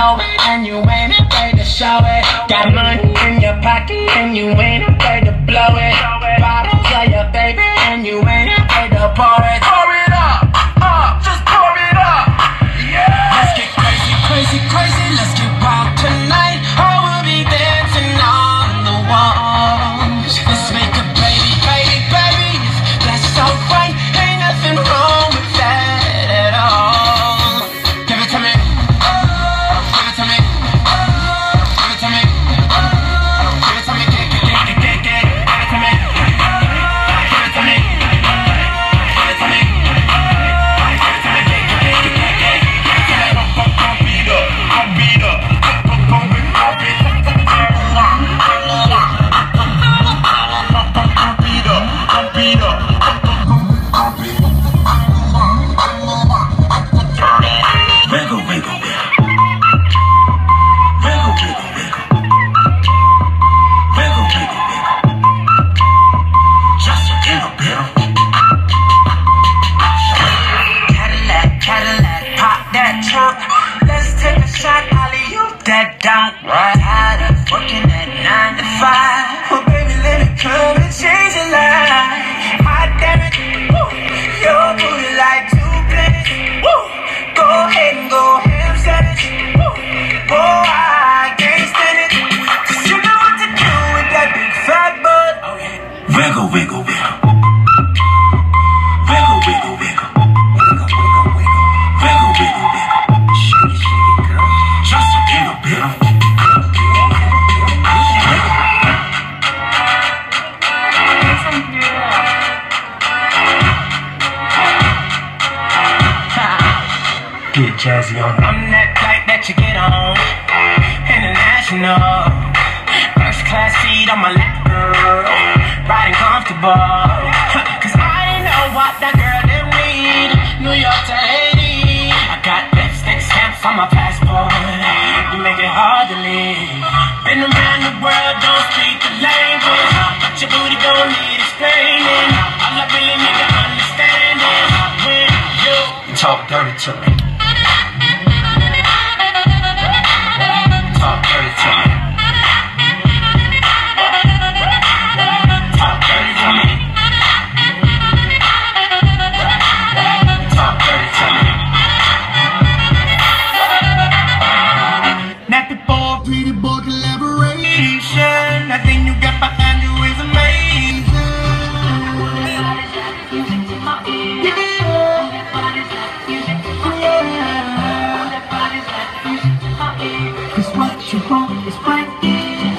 know, and you ain't afraid to show it. Got money in your pocket, and you ain't afraid to blow it. Bottles are your baby, and you ain't afraid to pour it. Right. Tired of working at nine to five. Well, baby, let me come and change your life. wiggle, wiggle, wiggle. Get jazzy on. I'm that flight that you get on. International. First class seat on my lap the. his bike.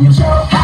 Himself.